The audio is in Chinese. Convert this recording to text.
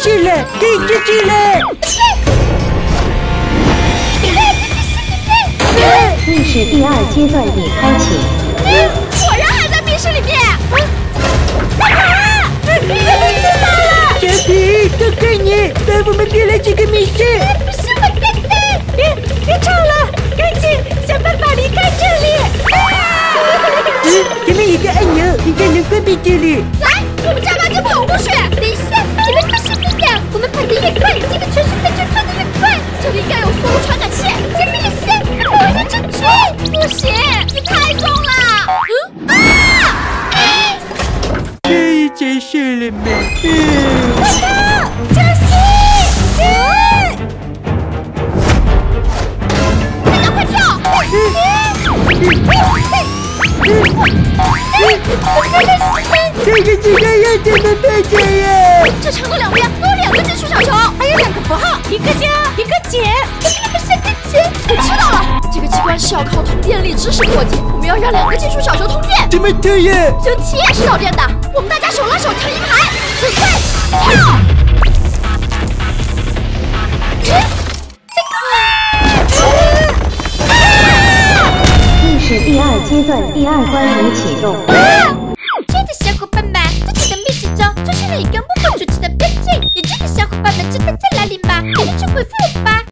可以出去了。密室第二阶段已开启。果然还在密室里面。都怪你，把我们骗来这个密室。不是我干的。别别吵了，赶紧想办法离开这里。嗯，前面有个按钮，应该能关闭这里。快跑，小心！嗯，大家快跳！这个这个要怎么办这呀？这长的两边都有两个金属小球，还有两个符号，一个加，一个减。给你们三个减。我知道了，这个机关是要靠通电力支持破解。我们要让两个金属小球通电。怎么推呀？蒸汽也是导电的，我们大家是第二阶段第二关已启动。亲爱的小伙伴们，在这个密室中出现了一个木